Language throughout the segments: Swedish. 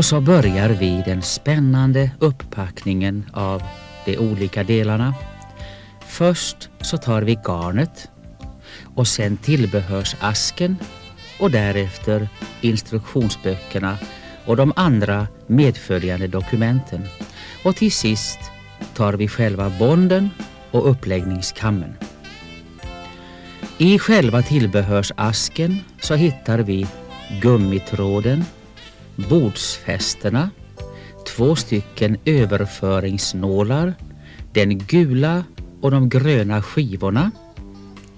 Och så börjar vi den spännande upppackningen av de olika delarna. Först så tar vi garnet och sen tillbehörsasken och därefter instruktionsböckerna och de andra medföljande dokumenten. Och till sist tar vi själva bonden och uppläggningskammen. I själva tillbehörsasken så hittar vi gummitråden, bordsfästena, två stycken överföringsnålar, den gula och de gröna skivorna,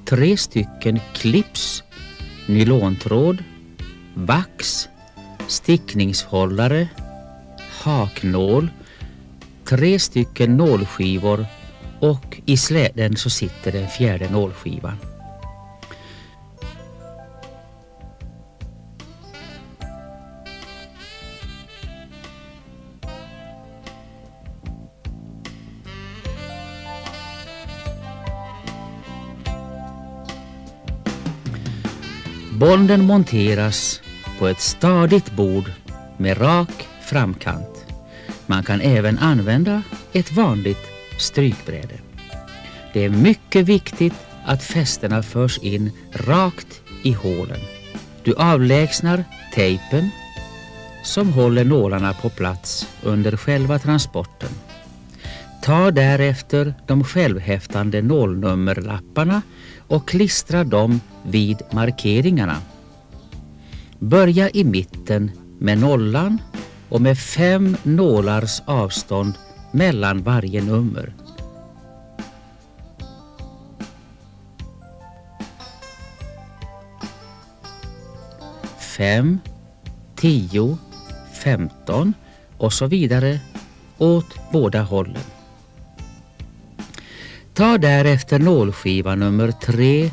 tre stycken clips, nylontråd, vax, stickningshållare, haknål, tre stycken nålskivor och i släden så sitter den fjärde nålskivan. Bonden monteras på ett stadigt bord med rak framkant. Man kan även använda ett vanligt strykbräde. Det är mycket viktigt att fästena förs in rakt i hålen. Du avlägsnar tejpen som håller nålarna på plats under själva transporten. Ta därefter de självhäftande nålnummerlapparna och klistra dem vid markeringarna. Börja i mitten med nollan och med fem nålars avstånd mellan varje nummer. Fem, tio, femton och så vidare åt båda hållen. Ta därefter nålskiva nummer tre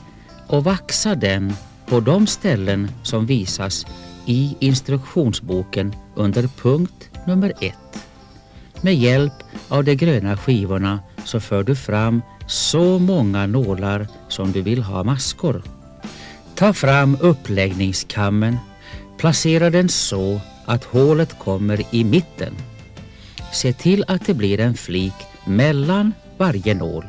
och vaxa den på de ställen som visas i instruktionsboken under punkt nummer ett. Med hjälp av de gröna skivorna så för du fram så många nålar som du vill ha maskor. Ta fram uppläggningskammen, placera den så att hålet kommer i mitten. Se till att det blir en flik mellan varje nål.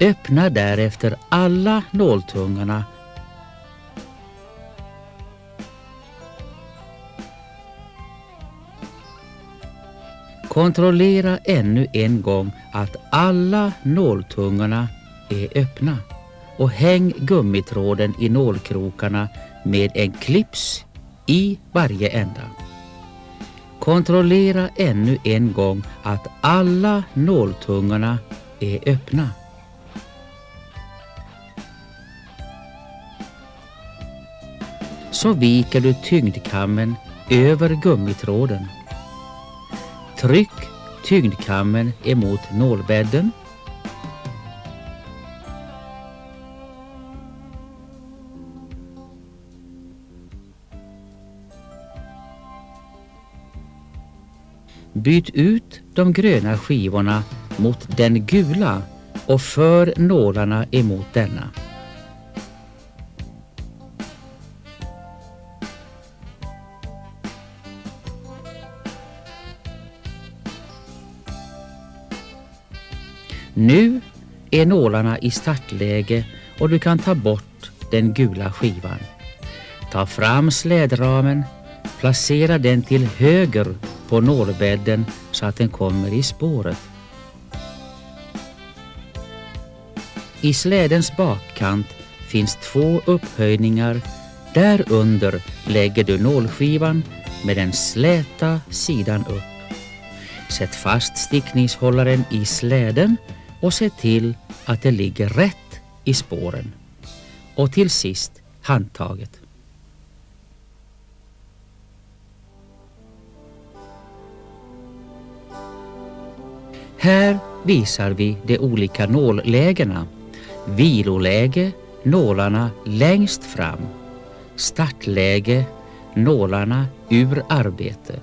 Öppna därefter alla nåltungarna Kontrollera ännu en gång att alla nåltungorna är öppna och häng gummitråden i nålkrokarna med en clips i varje ända. Kontrollera ännu en gång att alla nåltungorna är öppna. Så viker du tyngdkammen över gummitråden. Tryck tyngdkammen emot nålbädden. Byt ut de gröna skivorna mot den gula och för nålarna emot denna. Nu är nålarna i startläge och du kan ta bort den gula skivan. Ta fram slädramen, placera den till höger på nålbädden så att den kommer i spåret. I slädens bakkant finns två upphöjningar. Därunder lägger du nålskivan med den släta sidan upp. Sätt fast stickningshållaren i släden och se till att det ligger rätt i spåren. Och till sist handtaget. Här visar vi de olika nållägena. Viloläge, nålarna längst fram. Startläge, nålarna ur arbete.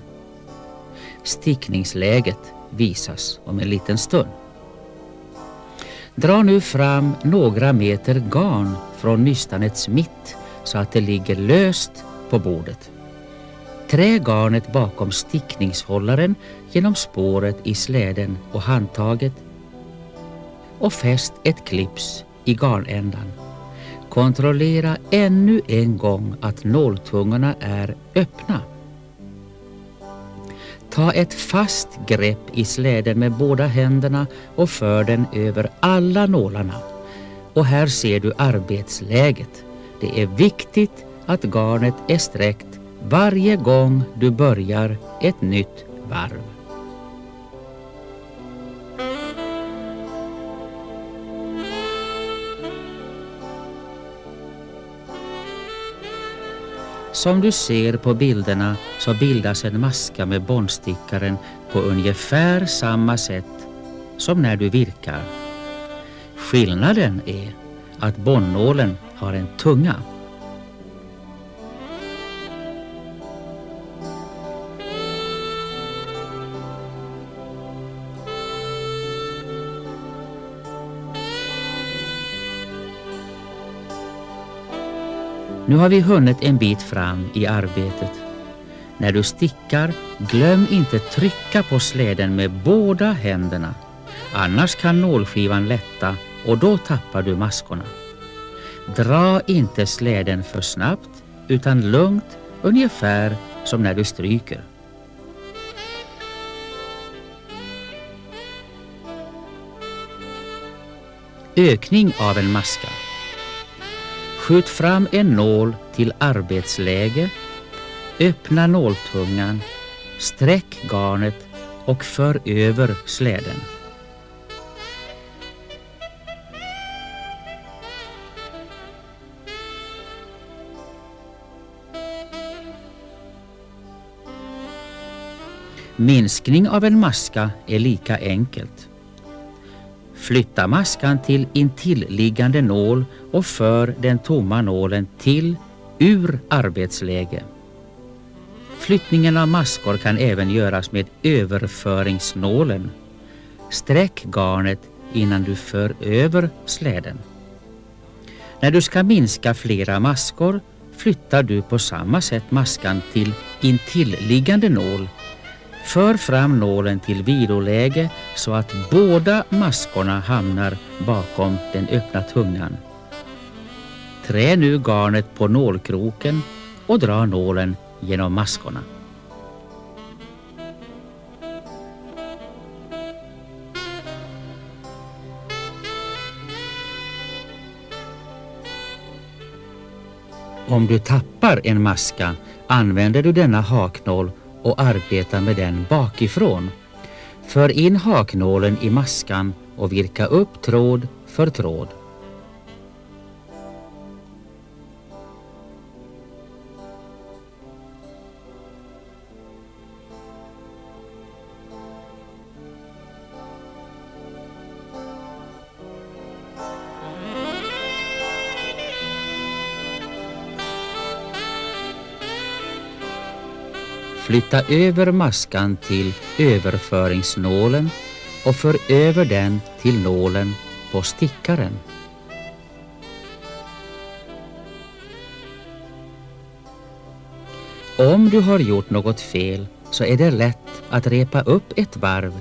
stickningsläget visas om en liten stund. Dra nu fram några meter garn från nystanets mitt så att det ligger löst på bordet. Trä garnet bakom stickningshållaren genom spåret i släden och handtaget och fäst ett clips i garnändan. Kontrollera ännu en gång att nåltungorna är öppna. Ta ett fast grepp i släden med båda händerna och för den över alla nålarna. Och här ser du arbetsläget. Det är viktigt att garnet är sträckt varje gång du börjar ett nytt varv. Som du ser på bilderna så bildas en maska med bondstickaren på ungefär samma sätt som när du virkar. Skillnaden är att bondnålen har en tunga. Nu har vi hunnit en bit fram i arbetet. När du stickar, glöm inte trycka på släden med båda händerna. Annars kan nålskivan lätta och då tappar du maskorna. Dra inte släden för snabbt utan lugnt, ungefär som när du stryker. Ökning av en maska. Skjut fram en nål till arbetsläge, öppna nåltungan, sträck garnet och för över släden. Minskning av en maska är lika enkelt. Flytta maskan till intilliggande nål och för den tomma nålen till ur arbetsläge. Flyttningen av maskor kan även göras med överföringsnålen. Sträck garnet innan du för över släden. När du ska minska flera maskor flyttar du på samma sätt maskan till intilliggande nål för fram nålen till viloläge så att båda maskorna hamnar bakom den öppna tungan. Trä nu garnet på nålkroken och dra nålen genom maskorna. Om du tappar en maska använder du denna haknål och arbeta med den bakifrån. För in haknålen i maskan och virka upp tråd för tråd. Flytta över maskan till överföringsnålen och för över den till nålen på stickaren. Om du har gjort något fel så är det lätt att repa upp ett varv.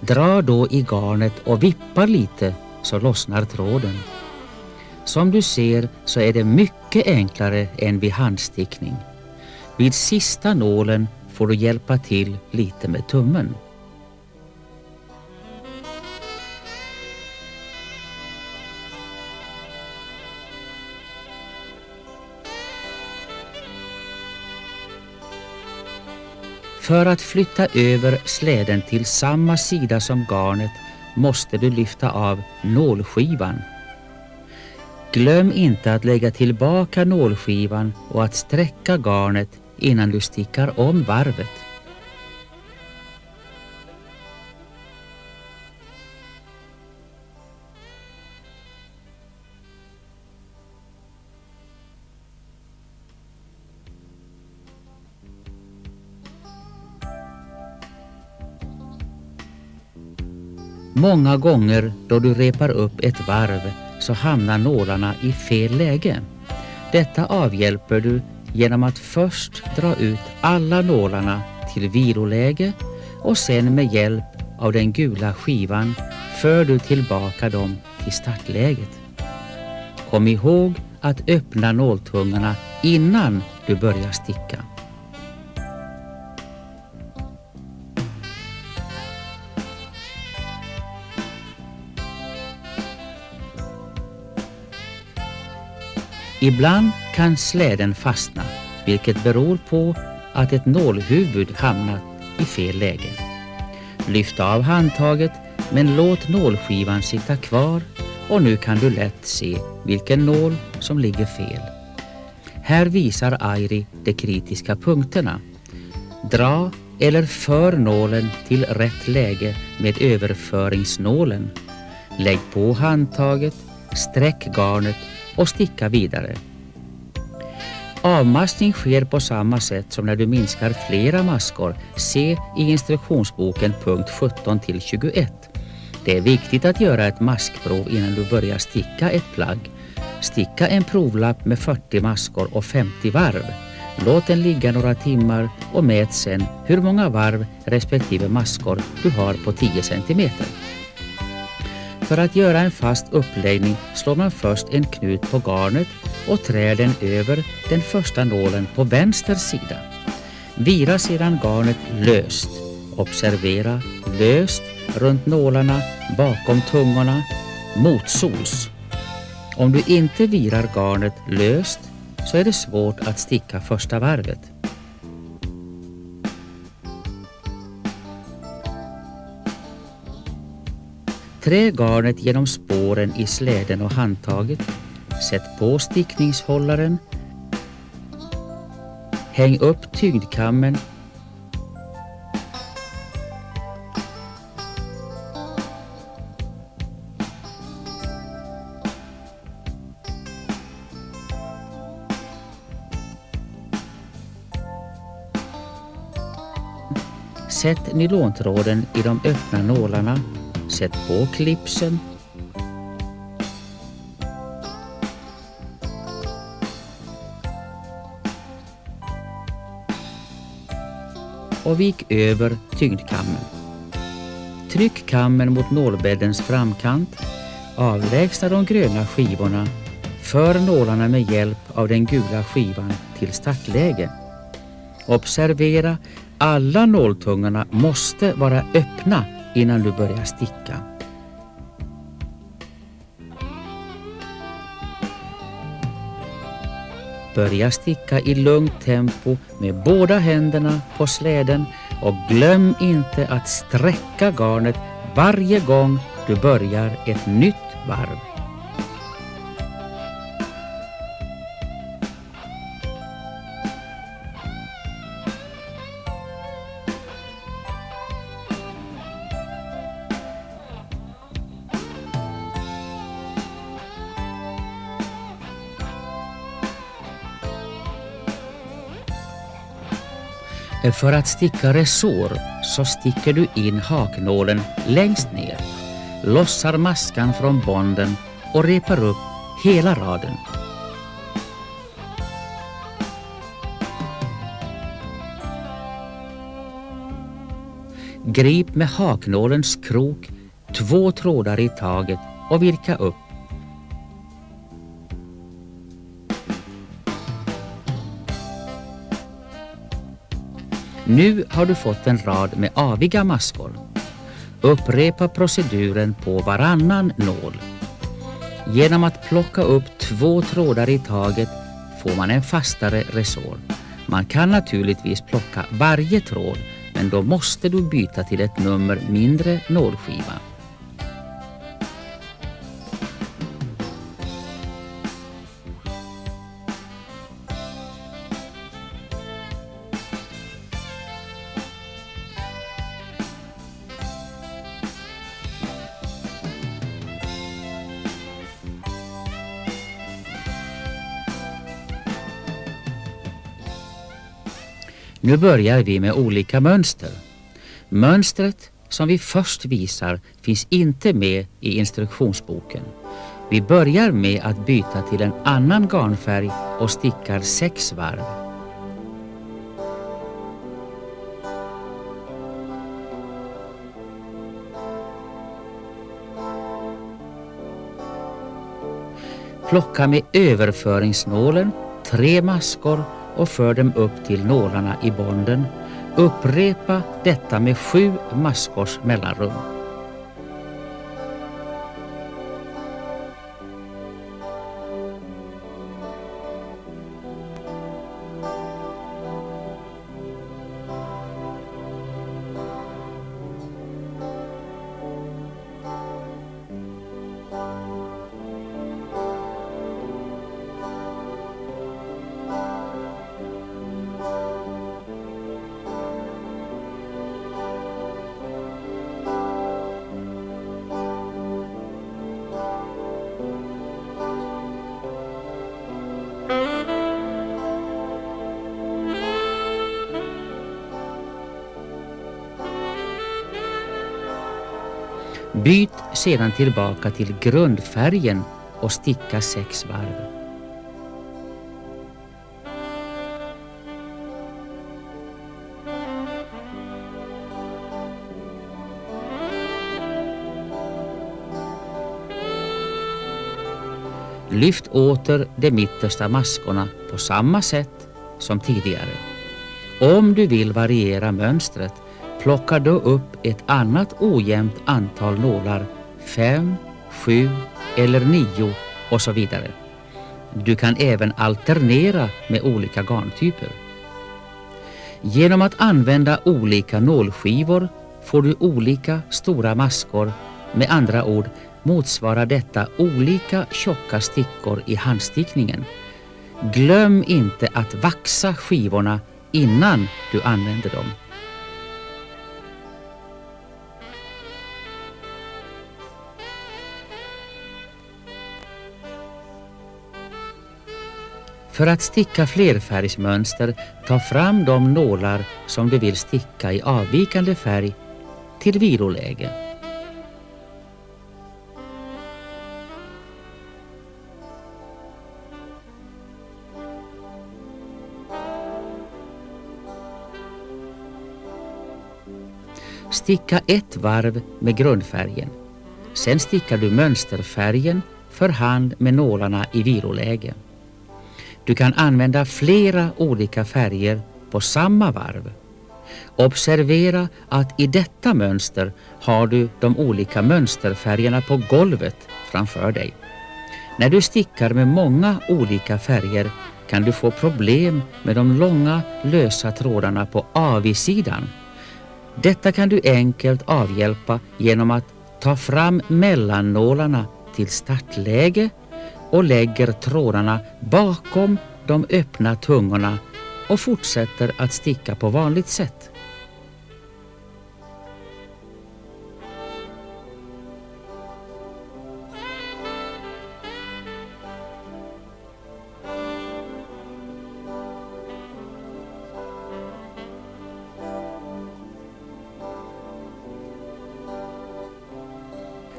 Dra då i garnet och vippa lite så lossnar tråden. Som du ser så är det mycket enklare än vid handstickning. Vid sista nålen får du hjälpa till lite med tummen. För att flytta över släden till samma sida som garnet måste du lyfta av nålskivan. Glöm inte att lägga tillbaka nålskivan och att sträcka garnet innan du stickar om varvet. Många gånger då du repar upp ett varv så hamnar nålarna i fel läge. Detta avhjälper du genom att först dra ut alla nålarna till viloläge och sen med hjälp av den gula skivan för du tillbaka dem till startläget. Kom ihåg att öppna nåltungarna innan du börjar sticka. Ibland kan släden fastna, vilket beror på att ett nålhuvud hamnat i fel läge. Lyft av handtaget men låt nålskivan sitta kvar och nu kan du lätt se vilken nål som ligger fel. Här visar Airi de kritiska punkterna. Dra eller för nålen till rätt läge med överföringsnålen. Lägg på handtaget, sträck garnet och sticka vidare. Avmaskning sker på samma sätt som när du minskar flera maskor. Se i instruktionsboken punkt 17 till 21. Det är viktigt att göra ett maskprov innan du börjar sticka ett plagg. Sticka en provlapp med 40 maskor och 50 varv. Låt den ligga några timmar och mät sen hur många varv respektive maskor du har på 10 centimeter. För att göra en fast uppläggning slår man först en knut på garnet och trär den över den första nålen på vänster sida. Vira sedan garnet löst. Observera löst runt nålarna bakom tungorna motsols. Om du inte virar garnet löst så är det svårt att sticka första varvet. Trä garnet genom spåren i släden och handtaget. Sätt på stickningshållaren. Häng upp tyngdkammen Sätt nylontråden i de öppna nålarna Sätt på klipsen. Och vik över tyngdkammen. Tryck kammen mot nålbäddens framkant. Avlägsna de gröna skivorna. För nålarna med hjälp av den gula skivan till startläge. Observera, alla nåltungorna måste vara öppna innan du börjar sticka. Börja sticka i lugnt tempo med båda händerna på släden och glöm inte att sträcka garnet varje gång du börjar ett nytt varv. För att sticka resår så sticker du in haknålen längst ner, lossar maskan från bonden och repar upp hela raden. Grip med haknålens krok två trådar i taget och virka upp Nu har du fått en rad med aviga maskor. Upprepa proceduren på varannan nål. Genom att plocka upp två trådar i taget får man en fastare resår. Man kan naturligtvis plocka varje tråd men då måste du byta till ett nummer mindre nålskiva. Nu börjar vi med olika mönster. Mönstret som vi först visar finns inte med i instruktionsboken. Vi börjar med att byta till en annan garnfärg och stickar sex varv. Plocka med överföringsnålen tre maskor och för dem upp till nålarna i bonden. Upprepa detta med sju maskors mellanrum. Byt sedan tillbaka till grundfärgen och sticka sex varv. Lyft åter de mittersta maskorna på samma sätt som tidigare. Om du vill variera mönstret Plocka då upp ett annat ojämnt antal nålar, fem, sju eller nio och så vidare. Du kan även alternera med olika garntyper. Genom att använda olika nålskivor får du olika stora maskor. Med andra ord motsvarar detta olika tjocka stickor i handstickningen. Glöm inte att vaxa skivorna innan du använder dem. För att sticka flerfärgsmönster, ta fram de nålar som du vill sticka i avvikande färg till viloläge. Sticka ett varv med grundfärgen. Sen stickar du mönsterfärgen för hand med nålarna i viloläge. Du kan använda flera olika färger på samma varv. Observera att i detta mönster har du de olika mönsterfärgerna på golvet framför dig. När du stickar med många olika färger kan du få problem med de långa lösa trådarna på avisidan. Detta kan du enkelt avhjälpa genom att ta fram mellannålarna till startläge och lägger trådarna bakom de öppna tungorna och fortsätter att sticka på vanligt sätt.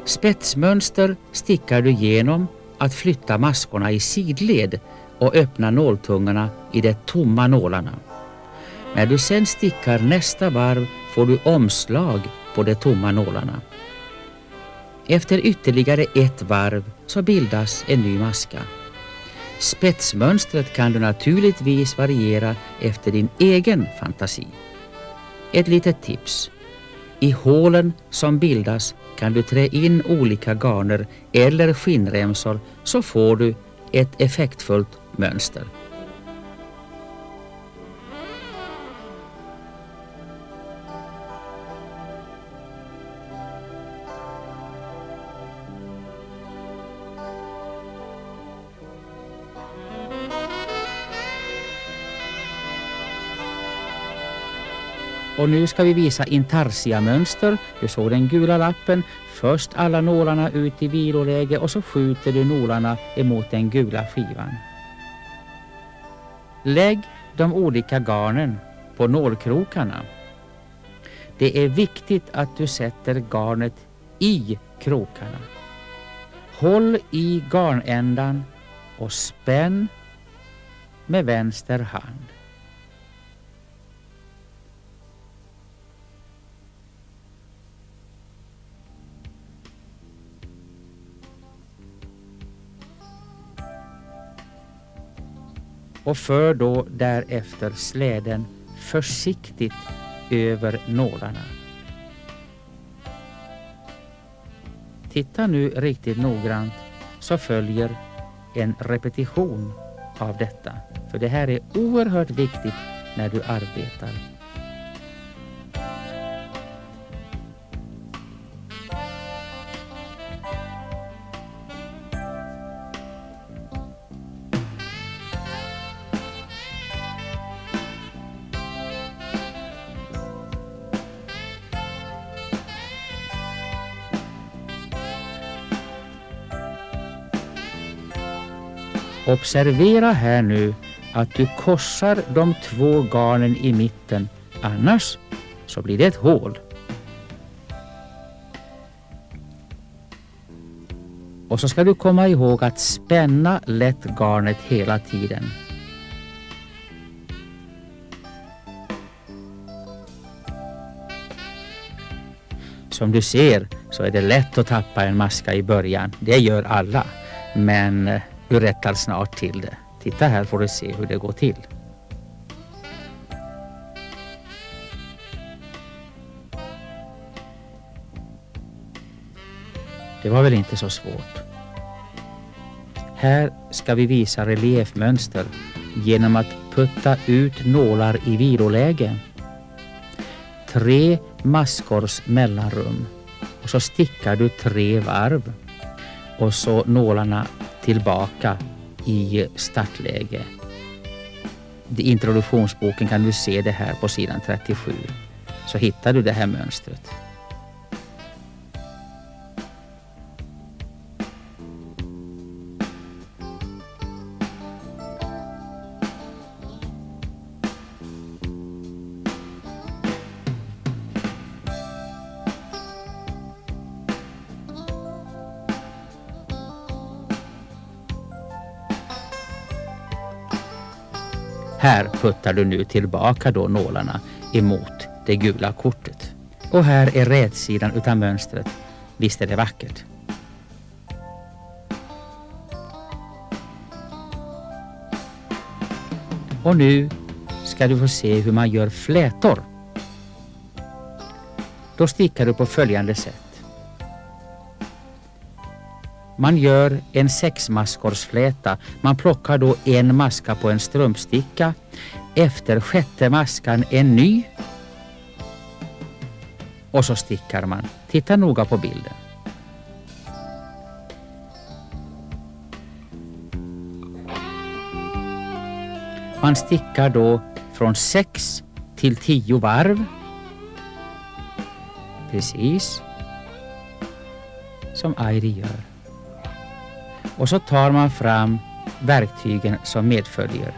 Spetsmönster stickar du genom att flytta maskorna i sidled och öppna nåltungorna i de tomma nålarna. När du sen stickar nästa varv får du omslag på de tomma nålarna. Efter ytterligare ett varv så bildas en ny maska. Spetsmönstret kan du naturligtvis variera efter din egen fantasi. Ett litet tips. I hålen som bildas kan du trä in olika garner eller skinnremsor så får du ett effektfullt mönster. Och nu ska vi visa intarsia-mönster. Du såg den gula lappen. Först alla nålarna ut i viloläge och så skjuter du nålarna emot den gula skivan. Lägg de olika garnen på nålkrokarna. Det är viktigt att du sätter garnet i krokarna. Håll i garnändan och spänn med vänster hand. Och för då därefter släden försiktigt över nålarna. Titta nu riktigt noggrant så följer en repetition av detta. För det här är oerhört viktigt när du arbetar Observera här nu att du korsar de två garnen i mitten, annars så blir det ett hål. Och så ska du komma ihåg att spänna lätt garnet hela tiden. Som du ser så är det lätt att tappa en maska i början. Det gör alla. Men eh, du rättar snart till det. Titta här får du se hur det går till. Det var väl inte så svårt. Här ska vi visa reliefmönster genom att putta ut nålar i viloläge. Tre maskors mellanrum och så stickar du tre varv och så nålarna tillbaka i startläge. I introduktionsboken kan du se det här på sidan 37. Så hittar du det här mönstret. Här puttar du nu tillbaka då nålarna emot det gula kortet. Och här är rätsidan utan mönstret. Visst är det vackert? Och nu ska du få se hur man gör flätor. Då stickar du på följande sätt. Man gör en sexmaskorsfläta. Man plockar då en maska på en strumpsticka. Efter sjätte maskan en ny. Och så stickar man. Titta noga på bilden. Man stickar då från sex till tio varv. Precis som Airi gör. Och så tar man fram verktygen som medföljer.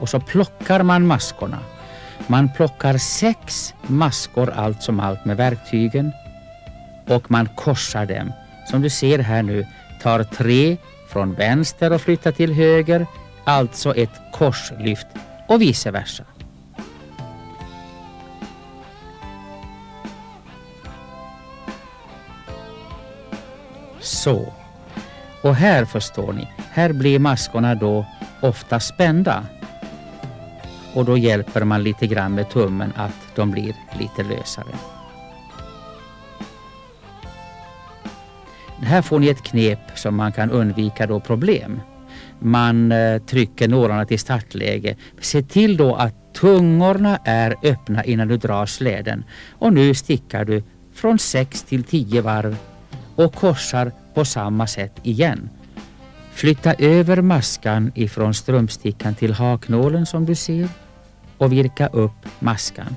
Och så plockar man maskorna. Man plockar sex maskor allt som allt med verktygen och man korsar dem. Som du ser här nu tar tre från vänster och flyttar till höger, alltså ett korslyft och vice versa. Så. Och här förstår ni, här blir maskorna då ofta spända. Och då hjälper man lite grann med tummen att de blir lite lösare. Här får ni ett knep som man kan undvika då problem. Man eh, trycker nålarna till startläge. Se till då att tungorna är öppna innan du drar släden. Och nu stickar du från 6 till 10 varv och korsar på samma sätt igen. Flytta över maskan ifrån strumpstickan till haknålen som du ser och virka upp maskan.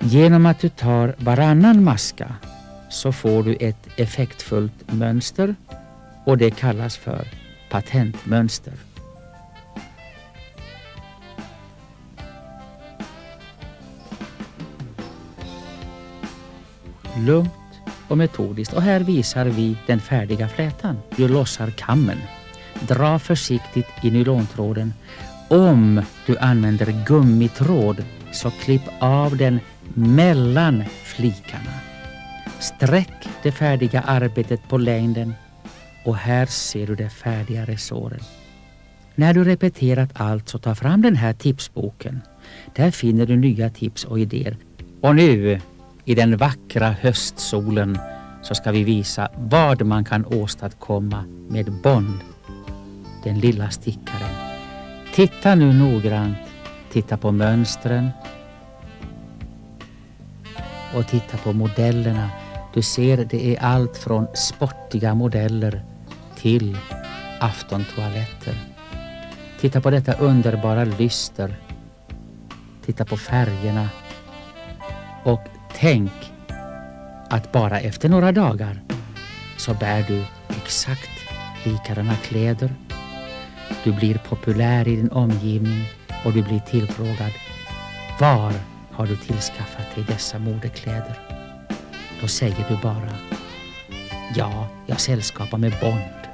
Genom att du tar varannan maska så får du ett effektfullt mönster och det kallas för patentmönster. lugnt och metodiskt. Och här visar vi den färdiga flätan. Du lossar kammen. Dra försiktigt i nylontråden. Om du använder gummitråd så klipp av den mellan flikarna. Sträck det färdiga arbetet på längden och här ser du det färdiga resåren. När du repeterat allt så ta fram den här tipsboken. Där finner du nya tips och idéer. Och nu, i den vackra höstsolen, så ska vi visa vad man kan åstadkomma med Bond, den lilla stickaren. Titta nu noggrant. Titta på mönstren. Och titta på modellerna. Du ser, det är allt från sportiga modeller till aftontoaletter. Titta på detta underbara lyster. Titta på färgerna. Och tänk att bara efter några dagar så bär du exakt likadana kläder. Du blir populär i din omgivning och du blir tillfrågad. Var har du tillskaffat dig dessa modekläder? Då säger du bara Ja, jag sällskapar med Bond.